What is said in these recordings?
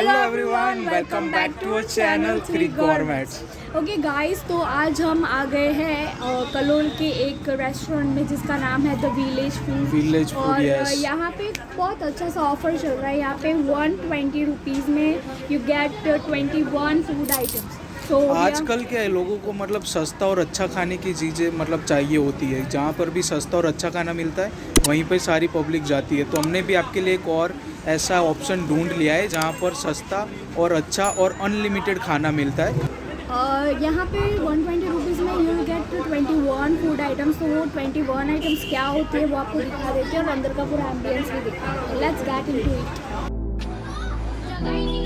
Hello everyone welcome back to our channel three gourmets okay guys तो आज हम आ गए हैं कलोल के एक रेस्टोरेंट में जिसका नाम है द विलेज फ़ूड विलेज और yes. यहाँ पे बहुत अच्छा सा ऑफ़र चल रहा है। यहाँ पे वन ट्वेंटी रुपीज़ में you get twenty one food items तो आजकल क्या है लोगों को मतलब सस्ता और अच्छा खाने की चीज़ें मतलब चाहिए होती है। जहाँ पर भी सस्ता और अच्छा खाना मिलता है वहीं पर सारी पब्लिक जाती है। तो हमने भी आपके लिए एक और ऐसा ऑप्शन ढूंढ लिया है जहाँ पर सस्ता और अच्छा और अनलिमिटेड खाना मिलता है। यहाँ पे वन ट्वेंटी रुपीज़ में you get twenty one food items तो वो ट्वेंटी वन आइटम्स क्या होते हैं वो आपको दिखा देते हैं और अंदर का पूरा एम्बियंस भी दिखा देते हैं। Let's get into it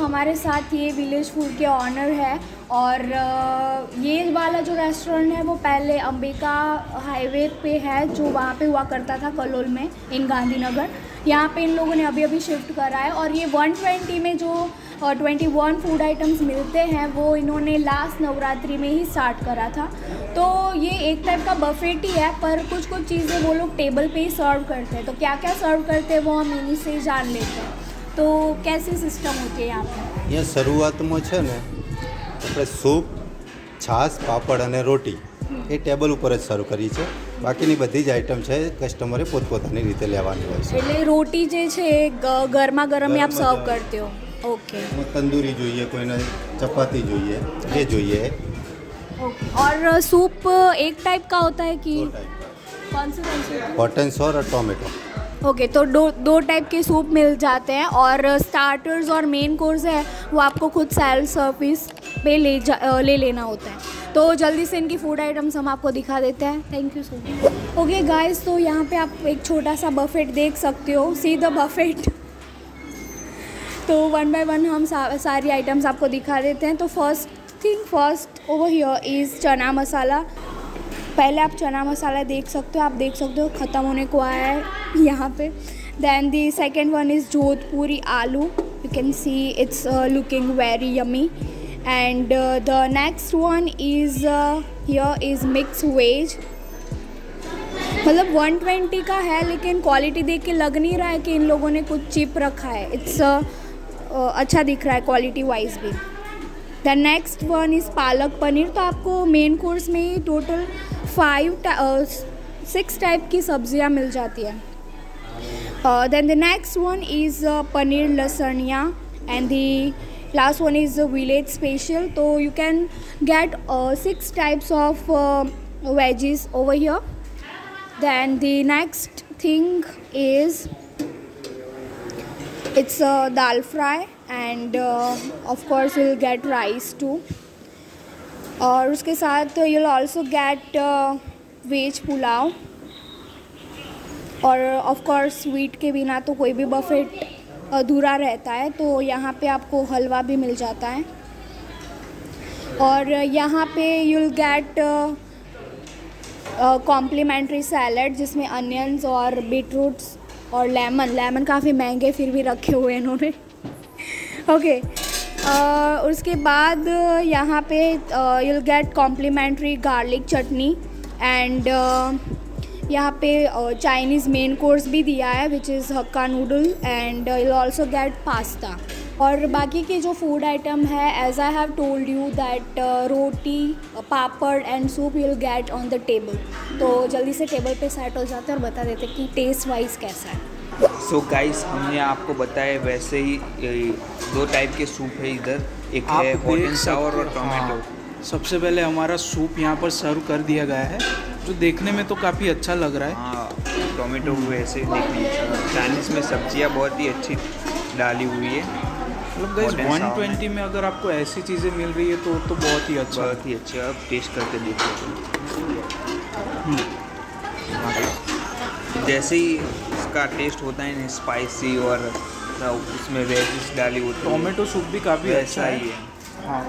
हमारे साथ ये विलेज फ़ूड के ऑनर है और ये वाला जो रेस्टोरेंट है वो पहले अंबिका हाईवे पे है, जो वहाँ पे हुआ करता था कलोल में, इन गांधीनगर। यहाँ पे इन लोगों ने अभी अभी शिफ्ट करा है और ये 120 में जो ट्वेंटी वन फ़ूड आइटम्स मिलते हैं, वो इन्होंने लास्ट नवरात्रि में ही स्टार्ट करा था। तो ये एक टाइप का बफेट ही है, पर कुछ कुछ चीज़ें वो लोग टेबल पे ही सर्व करते हैं। तो क्या क्या सर्व करते हैं वो हम इन्हीं से ही जान लेते हैं। તો કેસી સિસ્ટમ હોતી है यहाँ पे અહીંયા શરૂઆતમાં છે ને આપણે સૂપ છાશ પાપડ અને રોટી એ ટેબલ ઉપર જ સર્વ કરી છે બાકીની બધી જ આઈટમ છે કસ્ટમરે પોતપોતાની રીતે લેવાની હોય છે એટલે રોટી જે છે એ ગ- ગરમા ગરમ ही आप ગરમા सर्व ગરમ. करते हो ओके એમાં તંદૂરી જોઈએ કોઈને ચપાતી જોઈએ જે જોઈએ એ ओके और सूप एक टाइप का होता है कि દો ટાઈપ कौन से कौन से હોટ એન્ડ સોર और okay तो दो दो टाइप के सूप मिल जाते हैं और स्टार्टर्स और मेन कोर्स है वो आपको खुद सेल्फ सर्विस पे ले जा ले लेना होता है। तो जल्दी से इनकी फ़ूड आइटम्स हम आपको दिखा देते हैं। Thank you so much okay guys तो यहाँ पे आप एक छोटा सा बफेट देख सकते हो सी द बफेट तो वन बाय वन हम सा, सारी आइटम्स आपको दिखा देते हैं। तो first thing first over here is chana masala पहले आप चना मसाला देख सकते हो आप देख सकते हो ख़त्म होने को आया है यहाँ पे। Then the second one is Jodhpuri aloo. You can see it's looking very yummy and the next one is here is mix veg मतलब 120 का है लेकिन क्वालिटी देख के लग नहीं रहा है कि इन लोगों ने कुछ चिप रखा है। इट्स uh, अच्छा दिख रहा है क्वालिटी वाइज भी। The next one is palak paneer. तो आपको मेन कोर्स में ही टोटल फाइव सिक्स टाइप की सब्ज़ियाँ मिल जाती है। Then the next one is paneer lasaniya and the last one is village special तो you can get six types of veggies over here then the next thing is it's dal fry and of course will get rice too और उसके साथ you'll also uh, veg pulao और of course sweet के बिना तो कोई भी Buffett अधूरा रहता है तो यहाँ पे आपको हलवा भी मिल जाता है। और यहाँ पे यूल गेट कॉम्प्लीमेंट्री सैलड जिसमें अनियंस और बीटरूट्स और लेमन लेमन काफ़ी महँगे फिर भी रखे हुए इन्होंने। ओके उसके बाद यहाँ पे you'll get complimentary garlic chutney and यहाँ पे चाइनीज़ मेन कोर्स भी दिया है which is Hakka noodle and you also get pasta और बाकी के जो फ़ूड आइटम है as I have told you that roti papad and soup you will get on the table तो जल्दी से टेबल पे सेट हो जाते हैं और बता देते कि टेस्ट वाइज कैसा है। सो so गाइस हमने आपको बताया वैसे ही दो टाइप के सूप है इधर। एक है हॉट एंड सावर और टोमेटो हाँ। सबसे पहले हमारा सूप यहाँ पर सर्व कर दिया गया है जो देखने में तो काफ़ी अच्छा लग रहा है। हाँ टोमेटो वैसे देखने में अच्छा चाइनीज़ में सब्ज़ियाँ बहुत ही अच्छी डाली हुई है। मतलब गाइस Hot and sour 120 में अगर आपको ऐसी चीज़ें मिल रही है तो तो बहुत ही अच्छा बहुत ही अच्छी आप टेस्ट करके देखो हाँ। जैसे ही इसका टेस्ट होता है ना स्पाइसी और उसमें वेजिस डाली होती है। टोमेटो सूप भी काफ़ी अच्छा ही है। हाँ।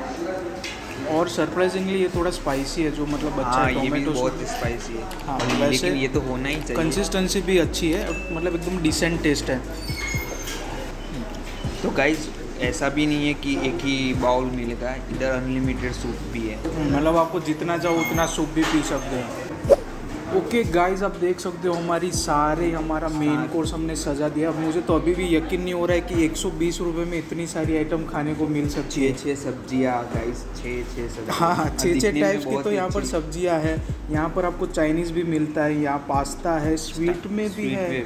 और सरप्राइजिंगली ये थोड़ा स्पाइसी है जो मतलब अच्छा हाँ है ये भी बहुत स्पाइसी है। हाँ, वैसे लेकिन ये तो होना ही चाहिए। कंसिस्टेंसी भी अच्छी है मतलब एकदम डिसेंट टेस्ट है। तो गाइज़ ऐसा भी नहीं है कि एक ही बाउल मिलेगा इधर अनलिमिटेड सूप भी है। मतलब आपको जितना चाहो उतना सूप भी पी सकते हैं। ओके गाइस आप देख सकते हो हमारी सारे हमारा मेन हाँ। कोर्स हमने सजा दिया। अब मुझे तो अभी भी यकीन नहीं हो रहा है कि 120 रुपए में इतनी सारी आइटम खाने को मिल सकती है। छः छः सब्ज़ियाँ गाइस छः छः सब्ज़ियाँ। हाँ हाँ छः छः दिखने टाइप्स की तो यहाँ पर सब्ज़ियाँ है। यहाँ पर आपको चाइनीज़ भी मिलता है यहाँ पास्ता है स्वीट में भी है।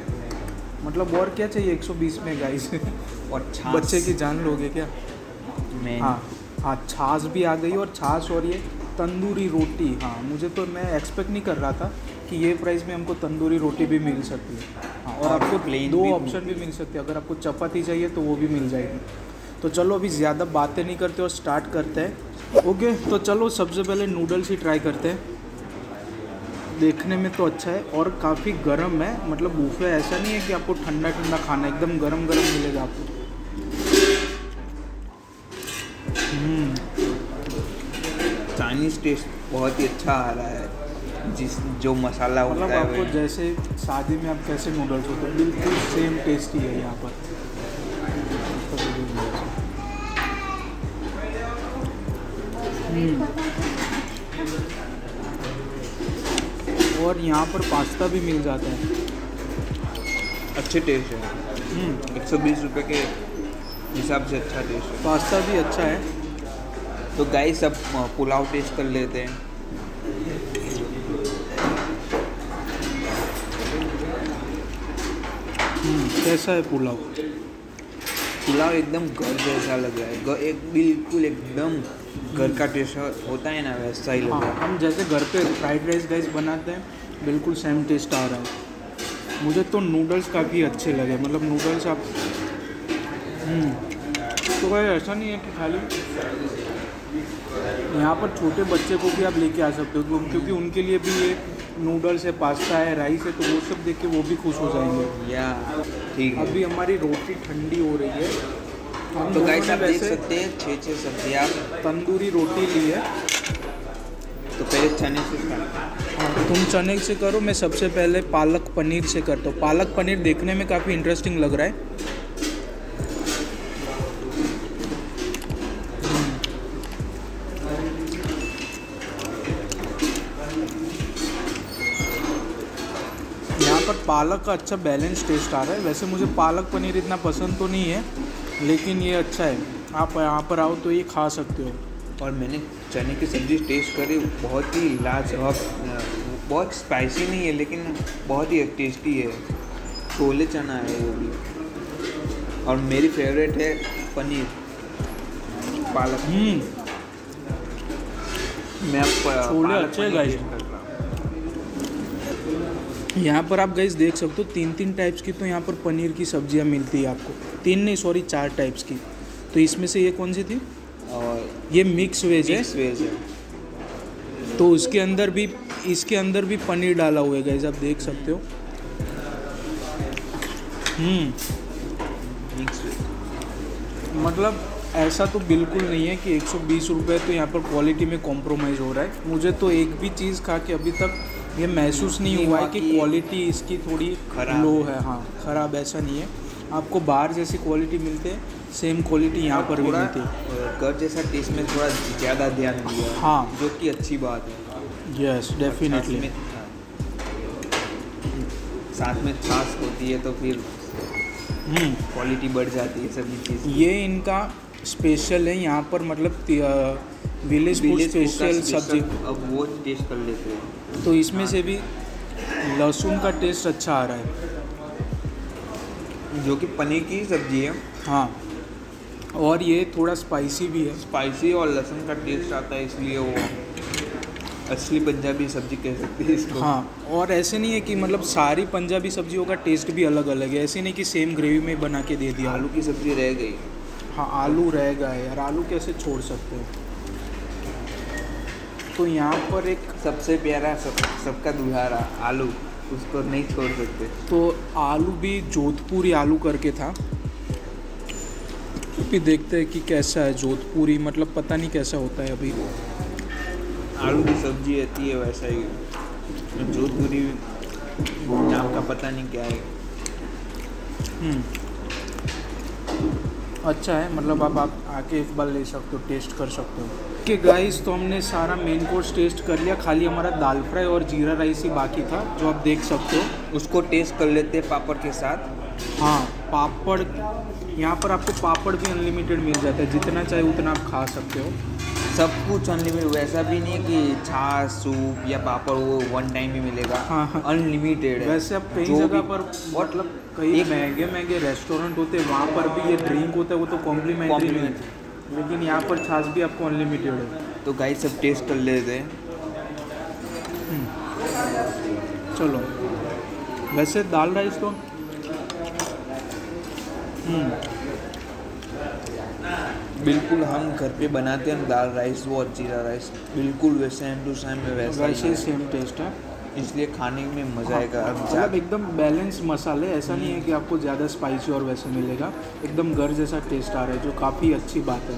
मतलब और क्या चाहिए 120 में गाइस और बच्चे की जान लोगे क्या? हाँ हाँ छाछ भी आ गई और छाछ और ये तंदूरी रोटी। हाँ मुझे तो मैं एक्सपेक्ट नहीं कर रहा था। कि ये प्राइस में हमको तंदूरी रोटी भी मिल सकती है। हाँ और और आपको plain दो ऑप्शन भी मिल सकते हैं। अगर आपको चपाती चाहिए तो वो भी मिल जाएगी। तो चलो अभी ज़्यादा बातें नहीं करते और स्टार्ट करते हैं। ओके तो चलो सबसे पहले नूडल्स ही ट्राई करते हैं। देखने में तो अच्छा है और काफ़ी गर्म है। मतलब बूफे ऐसा नहीं है कि आपको ठंडा ठंडा खाना एकदम गरम गरम मिलेगा आपको। चाइनीज़ टेस्ट बहुत ही अच्छा आ रहा है। जिस जो मसाला मतलब होता है आपको जैसे शादी में आप कैसे नूडल्स होते हैं बिल्कुल सेम टेस्टी है यहाँ पर। हम्म। और यहाँ पर पास्ता भी मिल जाता है। अच्छे टेस्ट है। हम्म, एक सौ बीस रुपये के हिसाब से अच्छा टेस्ट है। पास्ता भी अच्छा है। तो गाइस अब पुलाव टेस्ट कर लेते हैं। कैसा है पुलाव? पुलाव एकदम घर जैसा लग रहा है। एक बिल्कुल एकदम घर का टेस्ट होता है ना वैसा ही लग हाँ रहा है। हम जैसे घर पे फ्राइड राइस गाइस बनाते हैं बिल्कुल सेम टेस्ट आ रहा है। मुझे तो नूडल्स काफ़ी अच्छे लगे मतलब नूडल्स आप हम्म, तो भाई ऐसा नहीं है कि खाली यहाँ पर छोटे बच्चे को भी आप लेके आ सकते हो क्योंकि उनके लिए भी ये नूडल्स है पास्ता है राइस है तो वो सब देख के वो भी खुश हो जाएँगे। या ठीक है। अभी हमारी रोटी ठंडी हो रही है। हम तो गाइस आप देख सकते हैं छः छः सब्ज़ियाँ तंदूरी रोटी ली है। तो पहले चने से। हाँ, तुम चने से करो मैं सबसे पहले पालक पनीर से करता हूँ। पालक पनीर देखने में काफ़ी इंटरेस्टिंग लग रहा है। पर पालक का अच्छा बैलेंस टेस्ट आ रहा है। वैसे मुझे पालक पनीर इतना पसंद तो नहीं है लेकिन ये अच्छा है। आप यहाँ पर आओ तो ये खा सकते हो। और मैंने चने की सब्ज़ी टेस्ट करी बहुत ही लाजवाब बहुत स्पाइसी नहीं है लेकिन बहुत ही टेस्टी है। छोले चना है वो भी। और मेरी फेवरेट है पनीर। पालक। हम्म। मैं छोले अच्छे हैं। यहाँ पर आप गाइस देख सकते हो तीन तीन टाइप्स की तो यहाँ पर पनीर की सब्ज़ियाँ मिलती है आपको। तीन नहीं सॉरी चार टाइप्स की। तो इसमें से ये कौन सी थी? और ये मिक्स वेज है। वेज है। तो उसके अंदर भी इसके अंदर भी पनीर डाला हुआ है गैस आप देख सकते हो। हम्म। मतलब ऐसा तो बिल्कुल नहीं है कि 120 रुपए तो यहाँ पर क्वालिटी में कॉम्प्रोमाइज़ हो रहा है। मुझे तो एक भी चीज़ खा के अभी तक ये महसूस नहीं हुआ है कि क्वालिटी इसकी थोड़ी खराब लो है। हाँ ख़राब ऐसा नहीं है। आपको बाहर जैसी क्वालिटी मिलते हैं सेम क्वालिटी यहाँ पर भी मिलती। है घर जैसा टेस्ट में थोड़ा ज़्यादा ध्यान दिया हाँ। जो कि अच्छी बात है। यस डेफिनेटली साथ में- छाछ होती है तो फिर हम्म। क्वालिटी बढ़ जाती है सभी चीज़ ये इनका स्पेशल है यहाँ पर मतलब विलेज फ़ूड स्पेशल सब्ज़ी। अब वो टेस्ट कर लेते हैं। तो इसमें से भी लहसुन का टेस्ट अच्छा आ रहा है। जो कि पनीर की सब्ज़ी है। हाँ और ये थोड़ा स्पाइसी भी है। स्पाइसी और लहसुन का टेस्ट आता है इसलिए वो असली पंजाबी सब्ज़ी कह सकते हैं इसको। हाँ और ऐसे नहीं है कि मतलब सारी पंजाबी सब्जियों का टेस्ट भी अलग अलग है। ऐसे नहीं कि सेम ग्रेवी में बना के दे दिया। आलू की सब्ज़ी रह गई। हाँ आलू रह गए। यार आलू कैसे छोड़ सकते हो? तो यहाँ पर एक सबसे प्यारा सब सबका दुल्हारा आलू। उसको नहीं छोड़ सकते। तो आलू भी जोधपुरी आलू करके था। अभी देखते हैं कि कैसा है जोधपुरी। मतलब पता नहीं कैसा होता है अभी। आलू की सब्ज़ी रहती है वैसा ही। जोधपुरी नाम का पता नहीं क्या है। हम्म। अच्छा है मतलब आप आप आके एक बार ले सकते हो टेस्ट कर सकते हो। कि गाइस तो हमने सारा मेन कोर्स टेस्ट कर लिया। खाली हमारा दाल फ्राई और जीरा राइस ही बाकी था जो आप देख सकते हो। उसको टेस्ट कर लेते हैं पापड़ के साथ। हाँ पापड़ यहाँ पर आपको पापड़ भी अनलिमिटेड मिल जाता है जितना चाहे उतना आप खा सकते हो। सब कुछ अनलिमिटेड वैसा भी नहीं है कि छाछ सूप या पापड़ वो वन टाइम ही मिलेगा। हाँ, हाँ। अनलिमिटेड है। वैसे अब कई जगह पर मतलब कई महँगे महँगे रेस्टोरेंट होते हैं वहाँ पर भी ये ड्रिंक होता है वो तो कॉम्प्लीमेंट्री नहीं है लेकिन यहाँ पर छाछ भी आपको अनलिमिटेड है। तो गाइस सब टेस्ट कर लेते हैं। चलो। वैसे दाल राइस तो हम्म, बिल्कुल हम घर पे बनाते हैं दाल राइस वो और जीरा राइस बिल्कुल वैसे सेम टू सेम वैसा वैसे ही ही। सेम टेस्ट है। इसलिए खाने में मज़ा आएगा अब मतलब एकदम बैलेंस मसाले ऐसा नहीं है कि आपको ज़्यादा स्पाइसी और वैसे मिलेगा। एकदम घर जैसा टेस्ट आ रहा है जो काफ़ी अच्छी बात है।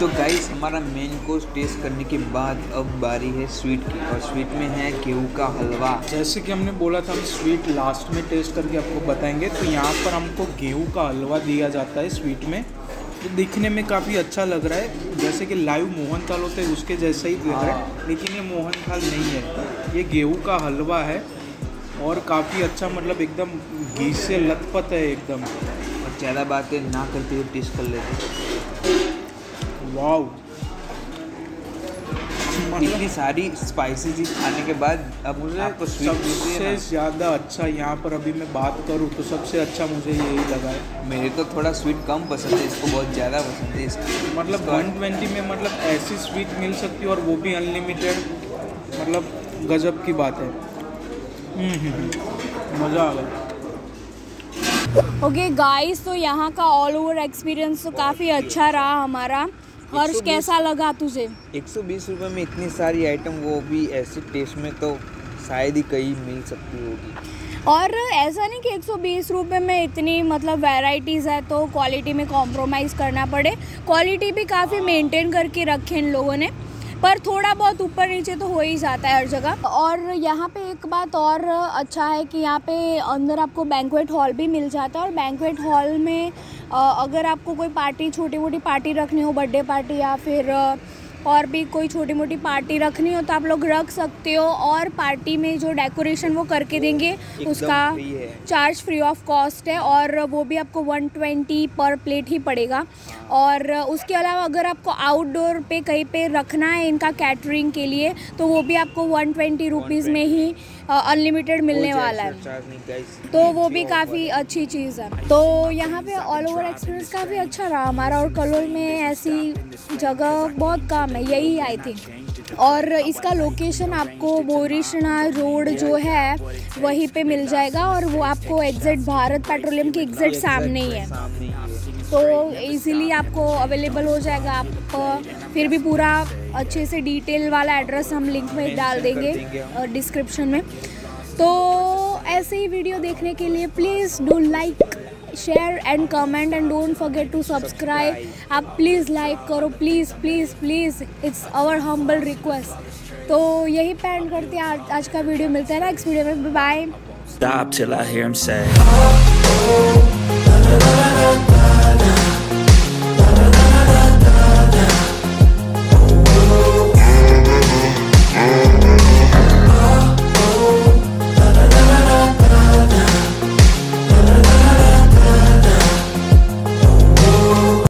तो गाइस हमारा मेन कोर्स टेस्ट करने के बाद अब बारी है स्वीट की और स्वीट में है गेहूँ का हलवा। जैसे कि हमने बोला था हम स्वीट लास्ट में टेस्ट करके आपको बताएँगे तो यहाँ पर हमको गेहूँ का हलवा दिया जाता है स्वीट में। तो दिखने में काफ़ी अच्छा लग रहा है। जैसे कि लाइव मोहन थाल होते हैं उसके जैसा ही लग रहा है। लेकिन ये मोहन थाल नहीं है। ये गेहूँ का हलवा है और काफ़ी अच्छा मतलब एकदम घी से लथपथ है एकदम। और ज़्यादा बातें ना करते हुए टेस्ट कर लेते। हैं। इतनी सारी स्पाइसी चीज़ खाने के बाद अब मुझे आपको सबसे ज़्यादा अच्छा यहाँ पर अभी मैं बात करूँ तो सबसे अच्छा मुझे यही लगा है। मेरे तो थोड़ा स्वीट कम पसंद है इसको बहुत ज़्यादा पसंद है इसको। मतलब इसका- 120 में मतलब ऐसी स्वीट मिल सकती है और वो भी अनलिमिटेड मतलब गजब की बात है। हम्म, हम्म, हम्म, मज़ा आ गया। ओके गाइस तो यहाँ का ऑल ओवर एक्सपीरियंस तो काफ़ी अच्छा रहा हमारा। 120 कैसा लगा तुझे? एक सौ बीस रुपये में इतनी सारी आइटम वो भी ऐसे टेस्ट में तो शायद ही कहीं मिल सकती होगी। और ऐसा नहीं कि 120 रुपए में इतनी मतलब वैरायटीज़ है तो क्वालिटी में कॉम्प्रोमाइज़ करना पड़े। क्वालिटी भी काफ़ी मेंटेन करके रखे इन लोगों ने पर थोड़ा बहुत ऊपर नीचे तो हो ही जाता है हर जगह। और यहाँ पे एक बात और अच्छा है कि यहाँ पे अंदर आपको बैंक्वेट हॉल भी मिल जाता है और बैंक्वेट हॉल में अगर आपको कोई पार्टी छोटी मोटी पार्टी रखनी हो बर्थडे पार्टी या फिर और भी कोई छोटी मोटी पार्टी रखनी हो तो आप लोग रख सकते हो और पार्टी में जो डेकोरेशन वो करके देंगे उसका है। चार्ज फ्री ऑफ़ कॉस्ट है और वो भी आपको 120 पर प्लेट ही पड़ेगा। और उसके अलावा अगर आपको आउटडोर पे कहीं पे रखना है इनका कैटरिंग के लिए तो वो भी आपको 120 ट्वेंटी रुपीज़ में ही अनलिमिटेड मिलने वाला है। तो वो भी काफ़ी अच्छी चीज़ है। तो यहाँ पे ऑल ओवर एक्सपीरियंस काफ़ी अच्छा रहा हमारा और कलोल में ऐसी जगह बहुत कम है यही आई थिंक और इसका लोकेशन आपको बोरिशना रोड जो है वहीं पे मिल जाएगा और वो आपको एग्जैक्ट भारत पेट्रोलियम के एग्जैक्ट सामने ही है। तो इजीली आपको अवेलेबल हो जाएगा आप फिर भी पूरा अच्छे से डिटेल वाला एड्रेस हम लिंक में डाल देंगे डिस्क्रिप्शन में। तो ऐसे ही वीडियो देखने के लिए please do like share and comment and don't forget to subscribe आप प्लीज़ लाइक करो please please please it's our humble request तो यही पे एंड करते हैं आज, आज का वीडियो मिलता है ना नेक्स्ट वीडियो में bye Stop till I hear him say.